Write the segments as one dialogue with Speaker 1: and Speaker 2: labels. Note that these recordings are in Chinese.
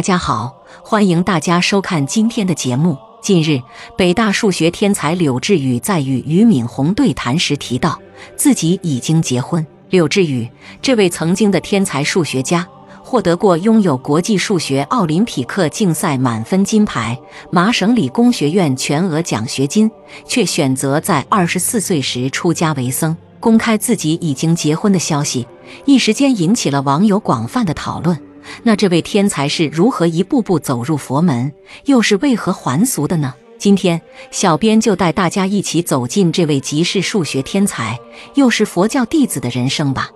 Speaker 1: 大家好，欢迎大家收看今天的节目。近日，北大数学天才柳智宇在与俞敏洪对谈时提到，自己已经结婚。柳智宇这位曾经的天才数学家，获得过拥有国际数学奥林匹克竞赛满分金牌、麻省理工学院全额奖学金，却选择在二十四岁时出家为僧，公开自己已经结婚的消息，一时间引起了网友广泛的讨论。那这位天才是如何一步步走入佛门，又是为何还俗的呢？今天，小编就带大家一起走进这位即是数学天才，又是佛教弟子的人生吧。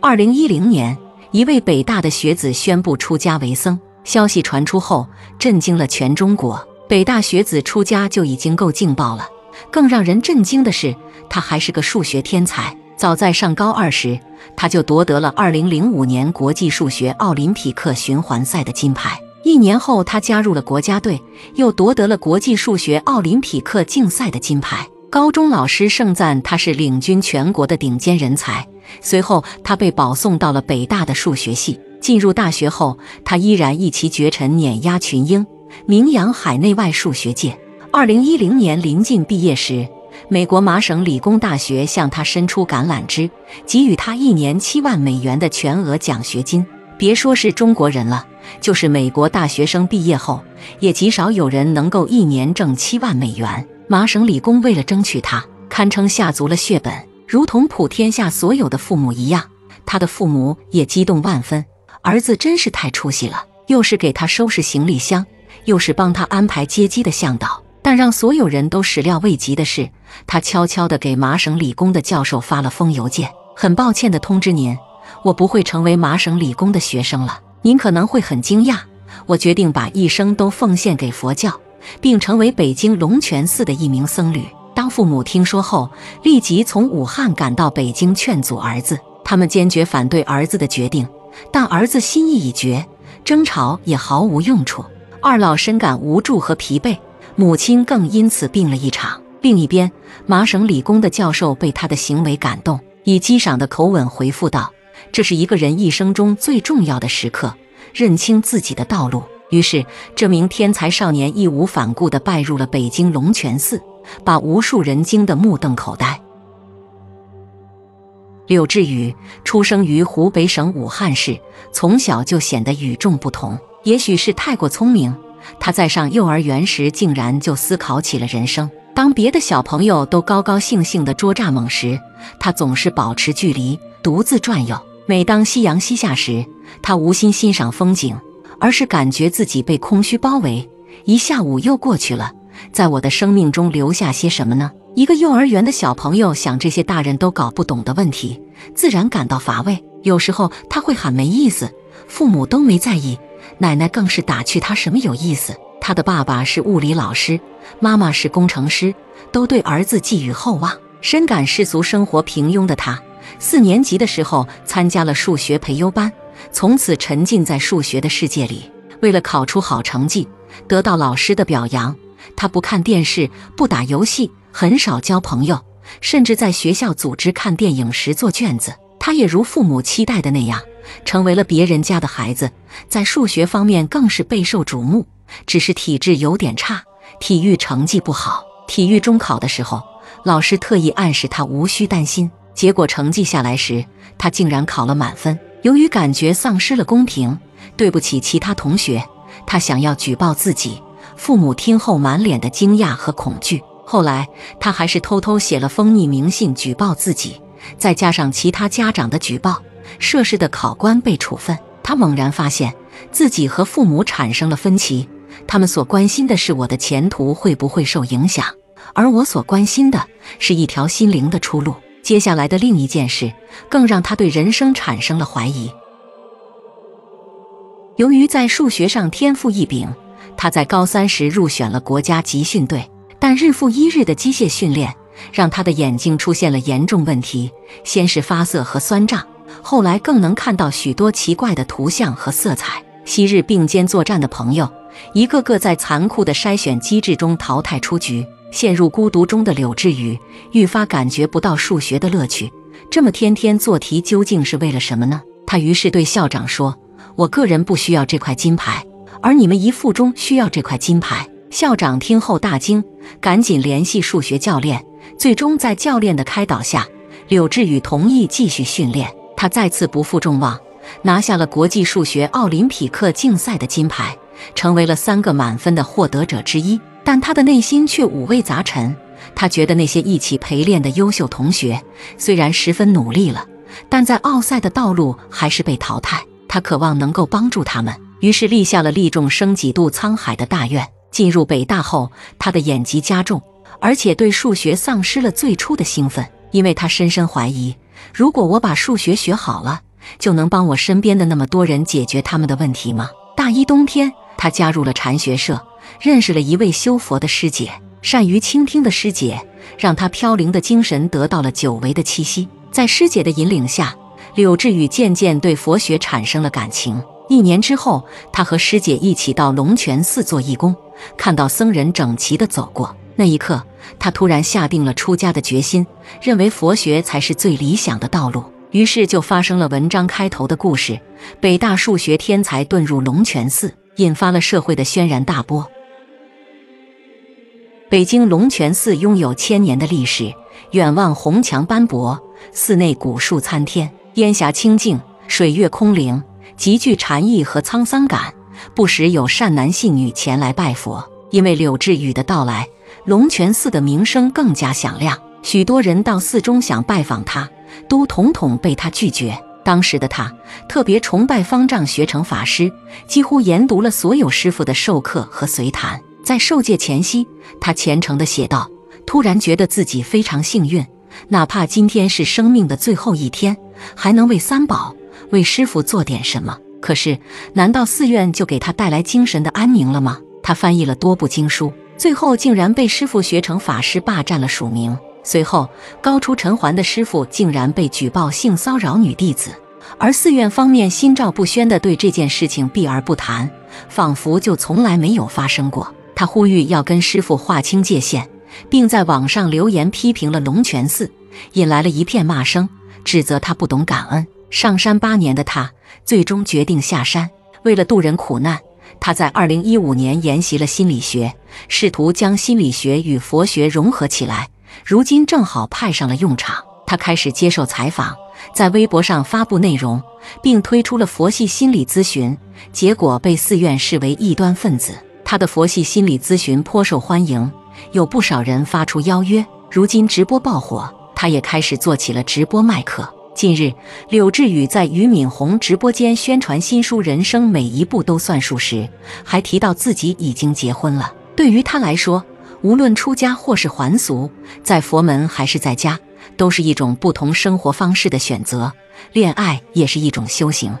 Speaker 1: 二零一零年，一位北大的学子宣布出家为僧，消息传出后，震惊了全中国。北大学子出家就已经够劲爆了，更让人震惊的是，他还是个数学天才。早在上高二时，他就夺得了2005年国际数学奥林匹克循环赛的金牌。一年后，他加入了国家队，又夺得了国际数学奥林匹克竞赛的金牌。高中老师盛赞他是领军全国的顶尖人才。随后，他被保送到了北大的数学系。进入大学后，他依然一骑绝尘，碾压群英，名扬海内外数学界。2010年临近毕业时，美国麻省理工大学向他伸出橄榄枝，给予他一年七万美元的全额奖学金。别说是中国人了，就是美国大学生毕业后，也极少有人能够一年挣七万美元。麻省理工为了争取他，堪称下足了血本，如同普天下所有的父母一样。他的父母也激动万分，儿子真是太出息了，又是给他收拾行李箱，又是帮他安排接机的向导。但让所有人都始料未及的是，他悄悄地给麻省理工的教授发了封邮件：“很抱歉地通知您，我不会成为麻省理工的学生了。您可能会很惊讶，我决定把一生都奉献给佛教，并成为北京龙泉寺的一名僧侣。”当父母听说后，立即从武汉赶到北京劝阻儿子。他们坚决反对儿子的决定，但儿子心意已决，争吵也毫无用处。二老深感无助和疲惫。母亲更因此病了一场。另一边，麻省理工的教授被他的行为感动，以激赏的口吻回复道：“这是一个人一生中最重要的时刻，认清自己的道路。”于是，这名天才少年义无反顾地拜入了北京龙泉寺，把无数人惊得目瞪口呆。柳智宇出生于湖北省武汉市，从小就显得与众不同，也许是太过聪明。他在上幼儿园时，竟然就思考起了人生。当别的小朋友都高高兴兴地捉蚱蜢时，他总是保持距离，独自转悠。每当夕阳西下时，他无心欣赏风景，而是感觉自己被空虚包围。一下午又过去了，在我的生命中留下些什么呢？一个幼儿园的小朋友想这些大人都搞不懂的问题，自然感到乏味。有时候他会喊没意思，父母都没在意。奶奶更是打趣他什么有意思。他的爸爸是物理老师，妈妈是工程师，都对儿子寄予厚望。深感世俗生活平庸的他，四年级的时候参加了数学培优班，从此沉浸在数学的世界里。为了考出好成绩，得到老师的表扬，他不看电视，不打游戏，很少交朋友，甚至在学校组织看电影时做卷子。他也如父母期待的那样。成为了别人家的孩子，在数学方面更是备受瞩目。只是体质有点差，体育成绩不好。体育中考的时候，老师特意暗示他无需担心。结果成绩下来时，他竟然考了满分。由于感觉丧失了公平，对不起其他同学，他想要举报自己。父母听后满脸的惊讶和恐惧。后来他还是偷偷写了封匿名信举报自己，再加上其他家长的举报。涉事的考官被处分，他猛然发现自己和父母产生了分歧。他们所关心的是我的前途会不会受影响，而我所关心的是一条心灵的出路。接下来的另一件事更让他对人生产生了怀疑。由于在数学上天赋异禀，他在高三时入选了国家集训队，但日复一日的机械训练让他的眼睛出现了严重问题，先是发涩和酸胀。后来更能看到许多奇怪的图像和色彩。昔日并肩作战的朋友，一个个在残酷的筛选机制中淘汰出局，陷入孤独中的柳智宇愈发感觉不到数学的乐趣。这么天天做题究竟是为了什么呢？他于是对校长说：“我个人不需要这块金牌，而你们一附中需要这块金牌。校长听后大惊，赶紧联系数学教练。最终在教练的开导下，柳智宇同意继续训练。他再次不负众望，拿下了国际数学奥林匹克竞赛的金牌，成为了三个满分的获得者之一。但他的内心却五味杂陈。他觉得那些一起陪练的优秀同学虽然十分努力了，但在奥赛的道路还是被淘汰。他渴望能够帮助他们，于是立下了立众生几度沧海的大愿。进入北大后，他的眼疾加重，而且对数学丧失了最初的兴奋，因为他深深怀疑，如果我把数学学好了，就能帮我身边的那么多人解决他们的问题吗？大一冬天，他加入了禅学社，认识了一位修佛的师姐。善于倾听的师姐，让他飘零的精神得到了久违的栖息。在师姐的引领下，柳智宇渐渐对佛学产生了感情。一年之后，他和师姐一起到龙泉寺做义工，看到僧人整齐地走过，那一刻，他突然下定了出家的决心，认为佛学才是最理想的道路。于是就发生了文章开头的故事：北大数学天才遁入龙泉寺，引发了社会的轩然大波。北京龙泉寺拥有千年的历史，远望红墙斑驳，寺内古树参天，烟霞清净，水月空灵，极具禅意和沧桑感。不时有善男信女前来拜佛。因为柳智宇的到来，龙泉寺的名声更加响亮。许多人到寺中想拜访他，都统统被他拒绝。当时的他特别崇拜方丈学成法师，几乎研读了所有师傅的授课和随谈。在受戒前夕，他虔诚地写道：“突然觉得自己非常幸运，哪怕今天是生命的最后一天，还能为三宝、为师傅做点什么。可是，难道寺院就给他带来精神的安宁了吗？”他翻译了多部经书，最后竟然被师傅学成法师霸占了署名。随后，高出尘寰的师傅竟然被举报性骚扰女弟子，而寺院方面心照不宣地对这件事情避而不谈，仿佛就从来没有发生过。他呼吁要跟师傅划清界限，并在网上留言批评了龙泉寺，引来了一片骂声，指责他不懂感恩。上山八年的他，最终决定下山。为了渡人苦难，他在二零一五年研习了心理学，试图将心理学与佛学融合起来。如今正好派上了用场。他开始接受采访，在微博上发布内容，并推出了佛系心理咨询，结果被寺院视为异端分子。他的佛系心理咨询颇受欢迎，有不少人发出邀约。如今直播爆火，他也开始做起了直播卖课。近日，柳智宇在俞敏洪直播间宣传新书《人生每一步都算数》时，还提到自己已经结婚了。对于他来说，无论出家或是还俗，在佛门还是在家，都是一种不同生活方式的选择。恋爱也是一种修行。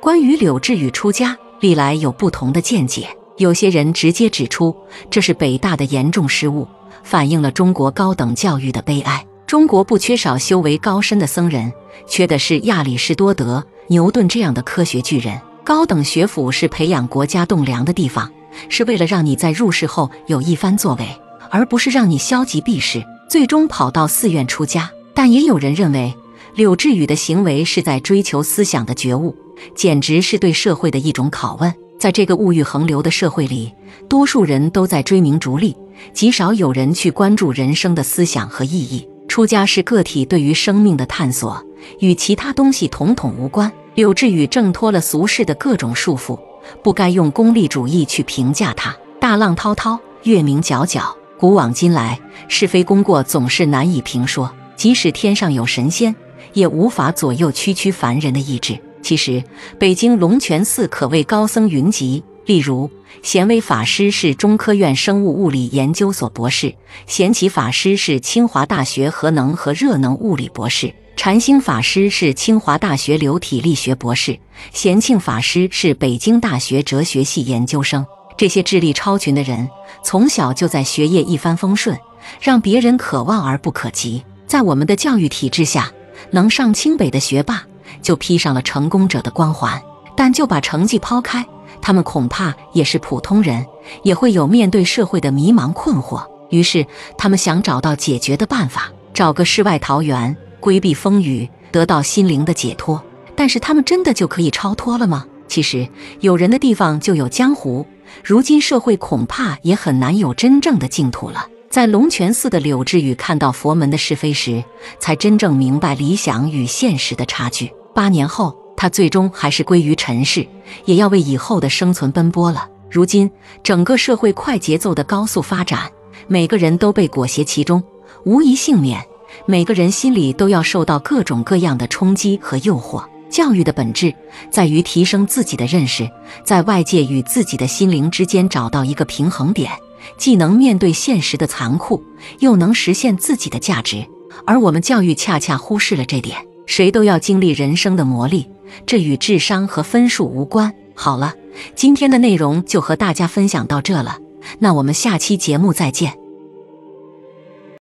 Speaker 1: 关于柳智宇出家。历来有不同的见解，有些人直接指出这是北大的严重失误，反映了中国高等教育的悲哀。中国不缺少修为高深的僧人，缺的是亚里士多德、牛顿这样的科学巨人。高等学府是培养国家栋梁的地方，是为了让你在入世后有一番作为，而不是让你消极避世，最终跑到寺院出家。但也有人认为，柳智宇的行为是在追求思想的觉悟。简直是对社会的一种拷问。在这个物欲横流的社会里，多数人都在追名逐利，极少有人去关注人生的思想和意义。出家是个体对于生命的探索，与其他东西统统无关。柳智宇挣脱了俗世的各种束缚，不该用功利主义去评价他。大浪滔滔，月明皎皎，古往今来，是非功过总是难以评说。即使天上有神仙，也无法左右区区凡人的意志。其实，北京龙泉寺可谓高僧云集。例如，贤威法师是中科院生物物理研究所博士，贤启法师是清华大学核能和热能物理博士，禅兴法师是清华大学流体力学博士，贤庆法师是北京大学哲学系研究生。这些智力超群的人，从小就在学业一帆风顺，让别人可望而不可及。在我们的教育体制下，能上清北的学霸。就披上了成功者的光环，但就把成绩抛开，他们恐怕也是普通人，也会有面对社会的迷茫困惑。于是，他们想找到解决的办法，找个世外桃源，规避风雨，得到心灵的解脱。但是他们真的就可以超脱了吗？其实有人的地方就有江湖，如今社会恐怕也很难有真正的净土了。在龙泉寺的柳智宇看到佛门的是非时，才真正明白理想与现实的差距。八年后，他最终还是归于尘世，也要为以后的生存奔波了。如今，整个社会快节奏的高速发展，每个人都被裹挟其中，无一幸免。每个人心里都要受到各种各样的冲击和诱惑。教育的本质在于提升自己的认识，在外界与自己的心灵之间找到一个平衡点，既能面对现实的残酷，又能实现自己的价值。而我们教育恰恰忽视了这点。谁都要经历人生的磨砺，这与智商和分数无关。好了，今天的内容就和大家分享到这了，那我们下期节目再见。